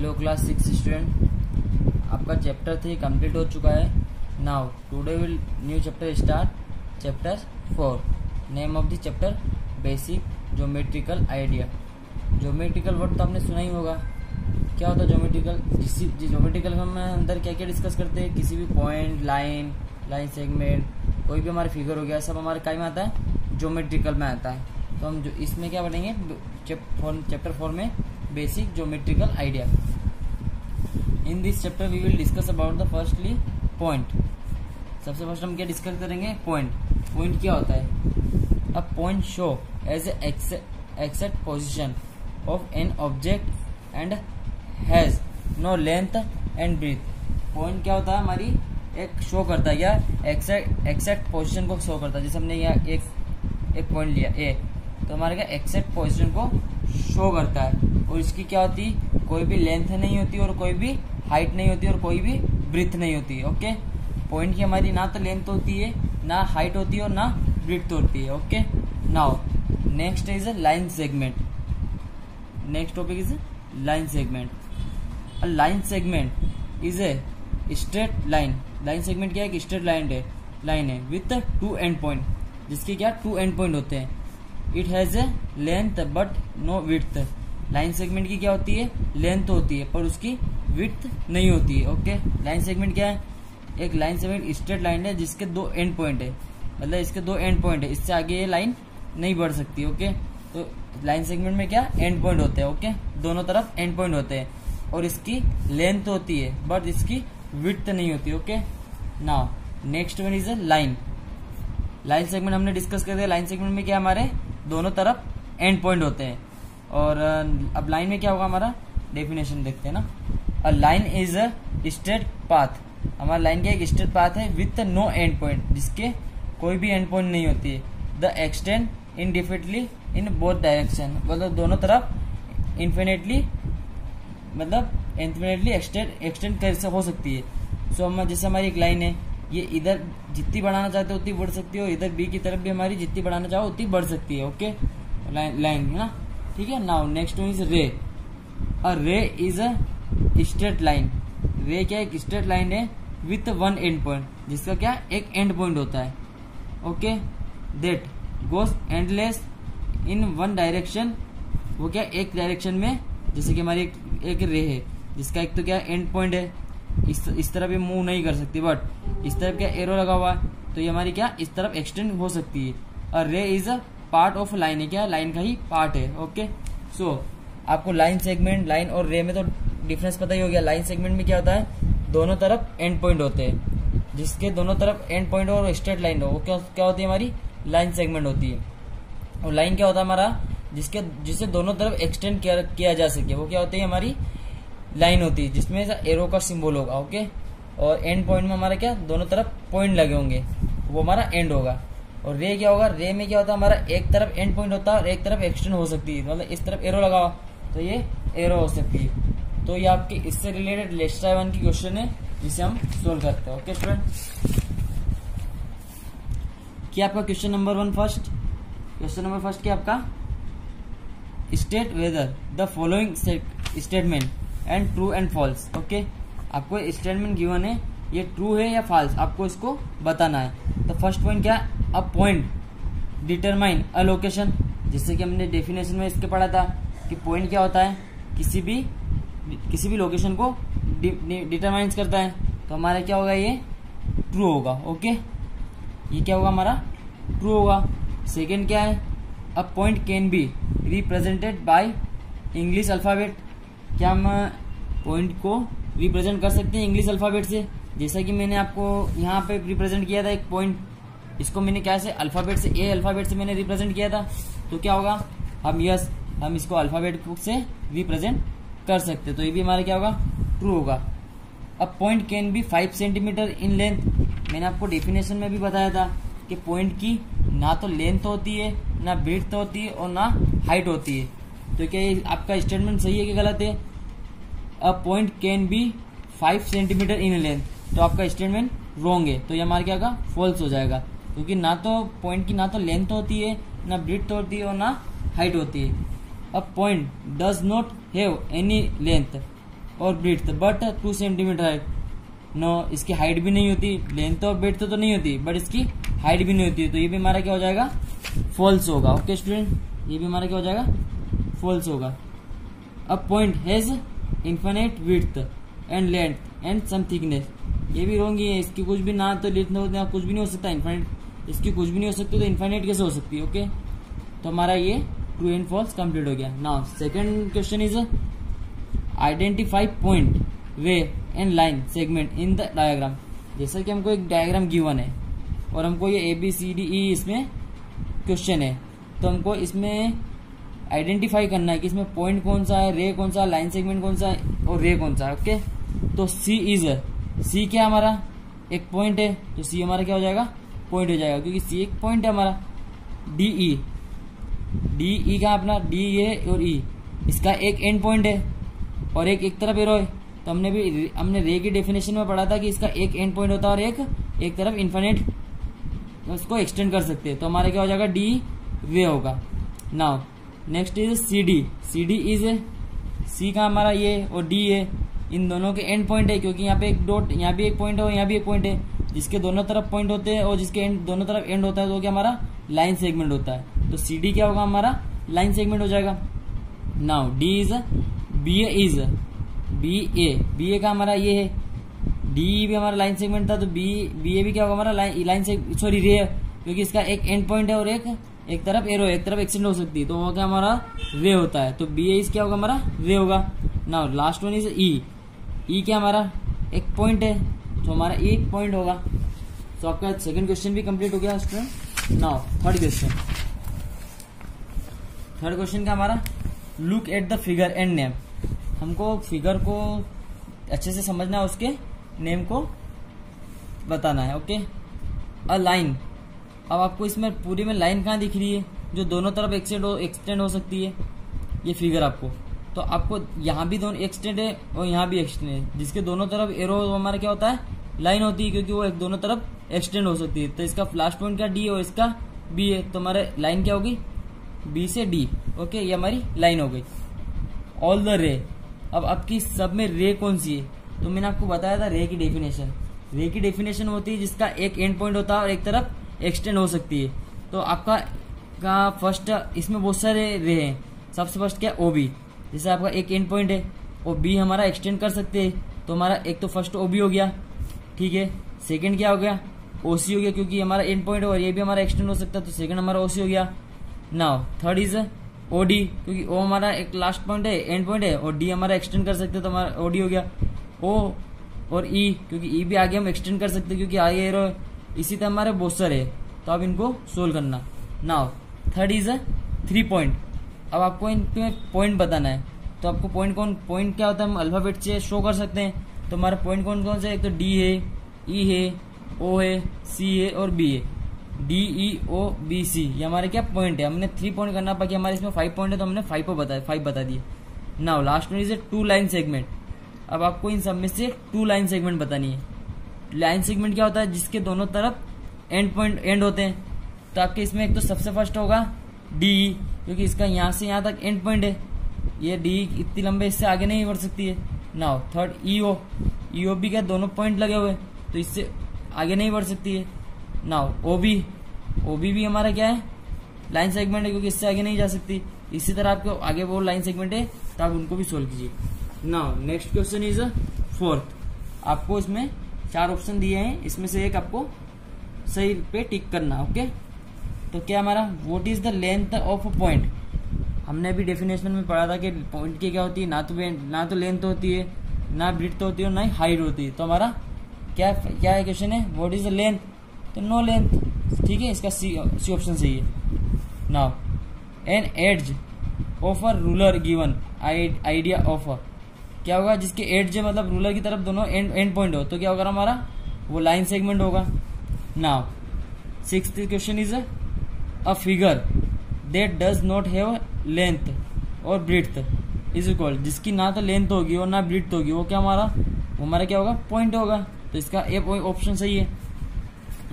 Hello class six student आपका chapter three complete हो चुका है। Now today will new chapter start chapter four name of the chapter basic geometrical idea geometrical word तो आपने सुना ही होगा। क्या होता है ज्योमेट्रिकल जिस ज्योमेट्रिकल में हम अंदर क्या क्या डिस्कस करते हैं? किसी भी पॉइंट लाइन लाइन सेगमेंट कोई भी हमारे फिगर हो गया, सब हमारे काय में आता है? ज्योमेट्रिकल में आता है। तो हम जो इसमें क्या पढ़ेंगे चैप्टर फोर में basic geometrical idea. In this chapter we will discuss about the firstly, point. सबसे फ़र्स्ट हम क्या डिस्कस करेंगे? पॉइंट पॉइंट क्या होता है? A point show as exact position of an object and has no length and breadth point क्या होता है हमारी? एक शो करता है एक्सेक्ट एक्सेक्ट पोजिशन को शो करता है। जैसे हमने यहाँ एक एक पॉइंट लिया ए तो हमारे क्या एक्सेक्ट पोजिशन को शो करता है। और इसकी क्या होती? कोई भी लेंथ नहीं होती और कोई भी हाइट नहीं होती और कोई भी ब्रिथ नहीं होती ओके पॉइंट की हमारी ना तो लेंथ होती है, ना हाइट होती है और ना ब्रिथ होती है okay now next is a line segment next topic is line segment a line segment is a straight line line segment क्या है? स्ट्रेट लाइन है लाइन है विथ टू एंड पॉइंट जिसके क्या? टू एंड पॉइंट होते हैं. It has a length but no width line segment की क्या होती है? लेंथ होती है, पर उसकी विथ नहीं होती है ओके लाइन सेगमेंट क्या है? एक लाइन सेगमेंट स्ट्रेट लाइन है, जिसके दो एंड पॉइंट है। मतलब इसके दो एंड पॉइंट है, इससे आगे ये लाइन नहीं बढ़ सकती ओके तो लाइन सेगमेंट में क्या? एंड पॉइंट होते हैं ओके दोनों तरफ़ एंड पॉइंट होते हैं। और इसकी लेंथ होती है बट इसकी विथ नहीं होती okay now next one is a line line segment हमने डिस्कस कर दिया लाइन सेगमेंट में क्या हमारे? दोनों तरफ़ एंड पॉइंट होते हैं। और अब लाइन में क्या होगा हमारा? डेफिनेशन देखते हैं ना। A line is a straight path हमारा लाइन का एक स्ट्रेट पाथ है विथ नो एंड पॉइंट जिसके कोई भी एंड पॉइंट नहीं होती है। The extend indefinitely in both direction मतलब दोनों तरफ़ इन्फिनेटली मतलब इन्फिनेटली एक्सटेंड एक्सटेंड कर हो सकती है? सो so, हम जैसे हमारी एक लाइन है ये इधर जितनी बढ़ाना चाहते हो उतनी बढ़ सकती है और इधर बी की तरफ़ भी हमारी जितनी बढ़ाना चाहो उतनी बढ़ सकती है ओके लाइन लाइन है ना? ठीक है? नाउ नेक्स्ट वन इज़ रे अ रे is a straight line. Ray क्या एक स्ट्रेट लाइन है विथ वन एंड पॉइंट जिसका क्या एक एंड पॉइंट होता है। Okay that goes endless in one direction वो क्या एक डायरेक्शन में जैसे कि हमारी एक, एक रे है जिसका एक तो क्या एंड पॉइंट है। इस इस तरफ़ ये मूव नहीं कर सकती बट इस तरफ़ क्या एरो लगा हुआ है तो ये हमारी क्या इस तरफ़ एक्सटेंड हो सकती है। और ray is a part of line है क्या? लाइन का ही पार्ट है। ओके सो so, आपको लाइन सेगमेंट लाइन और रे में तो डिफरेंस पता ही हो गया लाइन सेगमेंट में क्या होता है दोनों तरफ़ एंड पॉइंट होते हैं। जिसके दोनों तरफ़ एंड पॉइंट और स्ट्रेट लाइन हो वो क्या क्या होती है हमारी? लाइन सेगमेंट होती है। और लाइन क्या होता है हमारा? जिसके जिसे दोनों तरफ़ एक्सटेंड किया, किया जा सके वो क्या होती है हमारी? लाइन होती है जिसमें एरो का सिंबल होगा ओके और एंड पॉइंट में हमारा क्या? दोनों तरफ़ पॉइंट लगे होंगे वो हमारा एंड होगा। और रे क्या होगा? रे में क्या होता है? हमारा एक तरफ़ एंड पॉइंट होता है और एक तरफ़ एक्सटेंड हो सकती है। मतलब इस तरफ़ एरो लगा तो ये एरो हो सकती है। तो ये आपके इससे रिलेटेड लेस्टा वन की क्वेश्चन है, जिसे हम सोल्व करते हैं ओके स्टूडेंट क्या आपका question number one first question number first क्या आपका? State whether the following statement and true and false okay आपको स्टेटमेंट गिवन है, ये ट्रू है या फॉल्स आपको इसको बताना है। तो फ़र्स्ट पॉइंट क्या? है a point determine a location जिससे कि हमने डेफिनेशन में इसके पढ़ा था कि पॉइंट क्या होता है? किसी भी किसी भी लोकेशन को डिटरमाइंस करता है। तो हमारा क्या होगा ये? ट्रू होगा ओके ये क्या होगा हमारा? ट्रू होगा। सेकेंड क्या है? A point can be represented by English alphabet क्या हम पॉइंट को रिप्रेजेंट कर सकते हैं इंग्लिश अल्फ़ाबेट से? जैसा कि मैंने आपको यहाँ पे रिप्रेजेंट किया था एक पॉइंट इसको मैंने क्या से? अल्फ़ाबेट से ए अल्फ़ाबेट से मैंने रिप्रेजेंट किया था। तो क्या होगा? हम यस हम इसको अल्फ़ाबेट से रिप्रेजेंट कर सकते तो ये भी हमारा क्या होगा? ट्रू होगा। अब point can be five centimetre in length मैंने आपको डेफिनेशन में भी बताया था कि पॉइंट की ना तो लेंथ होती है, ना ब्रेथ होती है और ना हाइट होती है। तो क्या ये आपका स्टेटमेंट सही है कि गलत है? A point can be five centimetre in length तो आपका स्टेटमेंट रॉन्ग है। तो ये हमारा क्या होगा? फॉल्स हो जाएगा। क्योंकि ना तो पॉइंट की ना तो लेंथ होती है, ना ब्रिथ होती है और ना हाइट होती है। अब point does not have any length और ब्रिथ बट टू सेंटीमीटर है नो इसकी हाइट भी नहीं होती लेंथ और ब्रिथ तो नहीं होती बट इसकी हाइट भी नहीं होती तो ये भी हमारा क्या हो जाएगा? फॉल्स होगा ओके स्टूडेंट ये भी हमारा क्या हो जाएगा? फॉल्स होगा. अब point has infinite width and length and some thickness ये भी रॉन्ग ही है, इसकी कुछ भी ना तो लेंथ ना कुछ भी नहीं हो सकता इन्फाइनेट इसकी कुछ भी नहीं हो सकती तो इन्फाइनेट कैसे हो सकती है ओके तो हमारा ये ट्रू एंड फॉल्स कंप्लीट हो गया। Now second question is identify point ray and line segment in the diagram जैसा कि हमको एक डायग्राम गिवन है, और हमको ये A B C D E इसमें क्वेश्चन है। तो हमको इसमें आइडेंटिफाई करना है कि इसमें पॉइंट कौन सा है रे कौन सा लाइन सेगमेंट कौन सा है, और रे कौन सा है ओके तो सी इज़ सी क्या हमारा? एक पॉइंट है तो सी हमारा क्या हो जाएगा? पॉइंट हो जाएगा, क्योंकि सी एक पॉइंट है हमारा। डी ई डी ई का अपना? डी ए और ई e, इसका एक एंड पॉइंट है और एक एक तरफ़ एरो है। तो हमने भी हमने रे की डेफिनेशन में पढ़ा था कि इसका एक एंड पॉइंट होता है और एक एक तरफ़ इन्फिनिट उसको एक्सटेंड कर सकते हैं। तो हमारे क्या हो जाएगा? डी वे होगा। Now next is C D C D is C का हमारा? ये और डी है इन दोनों के एंड पॉइंट है क्योंकि यहाँ पे एक डॉट यहाँ भी एक पॉइंट है और यहाँ भी एक पॉइंट है। जिसके दोनों तरफ़ पॉइंट होते हैं और जिसके एंड दोनों तरफ़ एंड होता है तो क्या हमारा? लाइन सेगमेंट होता है। तो सी डी क्या होगा हमारा? लाइन सेगमेंट हो जाएगा। Now D is B A is B A B A का हमारा ये है। डी भी हमारा लाइन सेगमेंट था तो बी बी ए भी क्या होगा हमारा? लाइन लाइन से सॉरी रे क्योंकि इसका एक एंड पॉइंट है और एक एक तरफ़ एरो एक तरफ़ एक्सटेंड हो सकती है। तो वो क्या हमारा? वे होता है। तो बी एस क्या होगा हमारा? वे होगा। Now last one is E E क्या हमारा? एक पॉइंट है तो हमारा एक पॉइंट होगा। तो आपका सेकंड क्वेश्चन भी कंप्लीट हो गया student now third question third question का हमारा? Look at the figure and name हमको फिगर को अच्छे से समझना है, उसके नेम को बताना है ओके अ लाइन अब आपको इसमें पूरी में लाइन कहाँ दिख रही है? जो दोनों तरफ़ एक्सटेंड हो एक्सटेंड हो सकती है, ये फिगर आपको। तो आपको यहाँ भी दोनों एक्सटेंड है और यहाँ भी एक्सटेंड है। जिसके दोनों तरफ़ एरो हमारा क्या होता है? लाइन होती है, क्योंकि वो एक दोनों तरफ़ एक्सटेंड हो सकती है। तो इसका लास्ट पॉइंट क्या डी है और इसका बी है। तो हमारे लाइन क्या होगी? बी से डी ओके ये हमारी लाइन हो गई। ऑल द रे अब आपकी सब में रे कौन सी है? तो मैंने आपको बताया था रे की डेफिनेशन रे की डेफिनेशन होती है जिसका एक एंड पॉइंट होता है और एक तरफ़ एक्सटेंड हो सकती है। तो आपका का फ़र्स्ट इसमें बहुत सारे रे हैं। सबसे फ़र्स्ट क्या? ओ बी जैसे आपका एक एंड पॉइंट है और बी हमारा एक्सटेंड कर सकते हैं। तो हमारा एक तो फ़र्स्ट ओ बी हो गया, ठीक है। सेकेंड क्या हो गया? ओ सी हो गया, क्योंकि हमारा एंड पॉइंट और ये भी हमारा एक्सटेंड हो सकता है तो सेकंड हमारा ओ सी हो गया। Now third is O D क्योंकि ओ हमारा एक लास्ट पॉइंट है एंड पॉइंट है और डी हमारा एक्सटेंड कर सकते हैं तो हमारा ओडी हो गया। ओ और ई e, क्योंकि ई e भी आगे हम एक्सटेंड कर सकते हैं क्योंकि आगे एरो इसी तरह हमारे बोसर है। तो आप इनको सोल्व करना। Now third is three point अब आपको इनमें पॉइंट बताना है। तो आपको पॉइंट कौन पॉइंट क्या होता है हम अल्फ़ाबेट से शो कर सकते हैं। तो हमारा पॉइंट कौन कौन से एक तो डी है ई e है ओ है सी है और बी है। D E O B C ये हमारे क्या पॉइंट है? हमने थ्री पॉइंट करना, बाकी हमारे इसमें फाइव पॉइंट है तो हमने फाइव बताया फाइव बता दिए। नाउ लास्ट में is a two line segment अब आपको इन सब में से टू लाइन सेगमेंट बतानी है। लाइन सेगमेंट क्या होता है? जिसके दोनों तरफ़ एंड पॉइंट एंड होते हैं। तो आपके इसमें एक तो सबसे फ़र्स्ट होगा DE क्योंकि इसका यहाँ से यहाँ तक एंड पॉइंट है। ये डी इतनी लंबे इससे आगे नहीं बढ़ सकती है। नाउ थर्ड ईओ ईओ भी क्या दोनों पॉइंट लगे हुए तो इससे आगे नहीं बढ़ सकती है। नाउ ओबी ओबी भी हमारा क्या है? लाइन सेगमेंट है, क्योंकि इससे आगे नहीं जा सकती। इसी तरह आपको आगे वो लाइन सेगमेंट है तो आप उनको भी सोल्व कीजिए। Now next question is fourth आपको इसमें चार ऑप्शन दिए हैं, इसमें से एक आपको सही पे टिक करना ओके तो क्या हमारा what is the length of a point हमने अभी डेफिनेशन में पढ़ा था कि पॉइंट की क्या होती है, ना तो ना तो लेंथ होती है, ना ब्रिथ होती है ना ही हाइट होती है। तो हमारा क्या क्या क्वेश्चन है? वॉट इज़ द लेंथ तो नो लेंथ ठीक है इसका सी सी ऑप्शन सही है. Now an edge of a ruler given idea of a क्या होगा जिसके एड्ज मतलब रूलर की तरफ़ दोनों एंड एंड पॉइंट हो तो क्या होगा हमारा? वो लाइन सेगमेंट होगा. Now, sixth question is a figure figure does not not length और ब्रिथ इज़ इक्वल जिसकी ना तो लेंथ होगी और ना ब्रिथ होगी वो क्या हमारा? हमारा क्या होगा? पॉइंट होगा. तो इसका ए ऑप्शन सही है.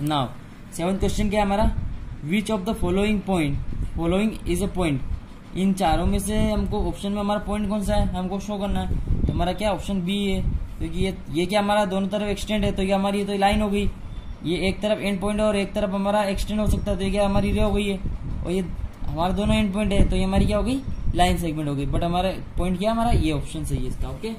नाउ सेवन क्वेश्चन क्या है हमारा? Which of the following point following is a point in चारों में से हमको ऑप्शन में हमारा पॉइंट कौन सा है? हमको शो करना है। तो हमारा क्या ऑप्शन बी है? क्योंकि ये ये क्या हमारा दोनों तरफ़ एक्सटेंड है तो ये हमारी तो लाइन हो गई। ये एक तरफ़ एंड पॉइंट है और एक तरफ़ हमारा एक्सटेंड हो सकता है तो ये क्या हमारी रे हो गई है? और ये हमारा दोनों एंड पॉइंट है तो ये हमारी क्या हो गई? लाइन सेगमेंट हो गई। बट हमारा पॉइंट क्या हमारा? ये ऑप्शन सही है इसका okay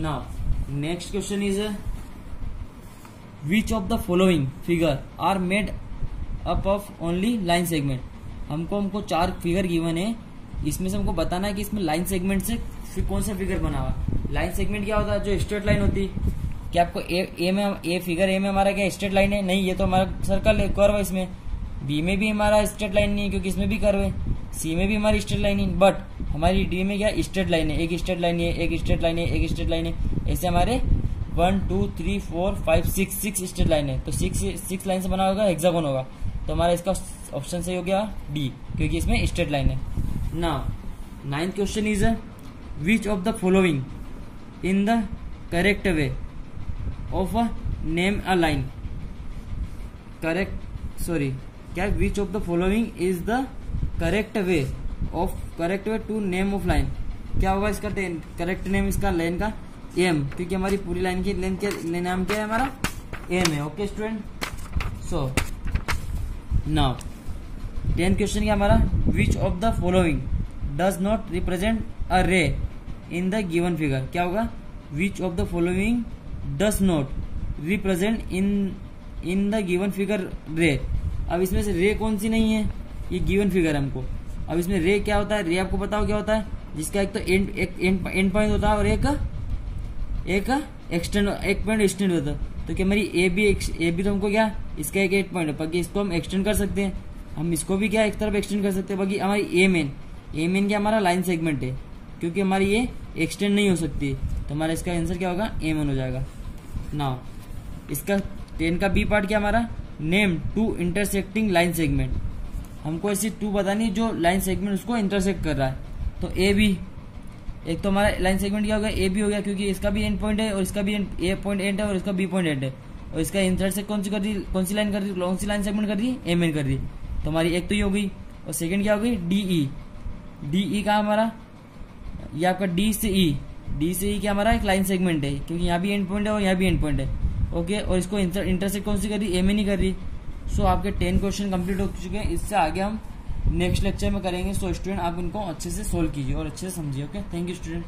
now next question is which of the following figure are made up of only line segment हमको हमको चार फिगर गिवन है। इसमें से हमको बताना है कि इसमें लाइन सेगमेंट से कौन सा फिगर बना हुआ? लाइन सेगमेंट क्या होता है? जो स्ट्रेट लाइन होती। क्या आपको ए, ए में ए फिगर ए में हमारा क्या स्ट्रेट लाइन है? नहीं ये तो हमारा सर्कल है कर्व है इसमें। बी में भी हमारा स्ट्रेट लाइन नहीं है क्योंकि इसमें भी कर्व है। सी में भी हमारी स्ट्रेट लाइन है बट हमारी डी में क्या स्ट्रेट लाइन है? एक स्ट्रेट लाइन है एक स्ट्रेट लाइन है एक स्ट्रेट लाइन है। ऐसे हमारे one, two, three, four, five, six six straight line है। तो सिक्स सिक्स लाइन से बना होगा हेक्सागोन होगा। तो हमारा इसका ऑप्शन सही हो गया डी क्योंकि इसमें स्ट्रेट लाइन है। ना ninth question is which of the following in the correct way of a name a line correct sorry क्या which of the following is the correct way of correct way to name of line क्या होगा इसका correct name इसका line का? M क्योंकि हमारी पूरी line की लेंथ क्या नाम क्या है हमारा? एम है okay student so now ten question क्या हमारा? Which of the following does not represent a ray in the given figure क्या होगा? Which of the following does not represent in in the given figure ray अब इसमें से रे कौन सी नहीं है? ये गिवन फिगर है हमको। अब इसमें रे क्या होता है? रे आपको बताओ क्या होता है? जिसका एक तो एंड एक एंड पॉइंट होता है और एक एक एक्सटेंड एक पॉइंट एक्सटेंड होता। तो क्या मेरी ए बी ए बी तो हमको क्या? इसका एक एट पॉइंट है। बाकी इसको हम एक्सटेंड कर सकते हैं। हम इसको भी क्या एक तरफ़ एक्सटेंड कर सकते हैं? बाकी हमारी ए मेन ए मेन क्या हमारा लाइन सेगमेंट है। क्योंकि हमारी ये एक्सटेंड नहीं हो सकती। तो हमारा इसका आंसर क्या होगा? ए मेन हो जाएगा। नाउ इसका टेन का बी पार्ट क्या हमारा? Name two intersecting line segment हमको ऐसी टू बतानी जो लाइन सेगमेंट उसको इंटरसेक्ट कर रहा है। तो ए बी एक तो हमारा लाइन सेगमेंट क्या हो गया? ए बी हो गया क्योंकि इसका भी एंड पॉइंट है और इसका भी ए पॉइंट एंड है और इसका बी पॉइंट एंड है। और इसका इंटरसेक्ट कौन सी कर दी? कौन सी लाइन कर दी? कौन सी लाइन सेगमेंट कर दी? एम एन कर दी। तो हमारी एक तो ये हो गई। और सेकंड क्या हो गई? डी ई डी ई का हमारा? ये आपका डी से ई e. डी से ई e क्या हमारा? एक लाइन सेगमेंट है, क्योंकि यहाँ भी एंड पॉइंट है और यहाँ भी एंड पॉइंट है। ओके और इसको इंटरसेक्ट कौन सी कर रही एम ए नहीं कर रही सो आपके टेन क्वेश्चन कंप्लीट हो चुके हैं। इससे आगे हम नेक्स्ट लेक्चर में करेंगे सो स्टूडेंट आप इनको अच्छे से सोल्व कीजिए और अच्छे से समझिए ओके थैंक यू स्टूडेंट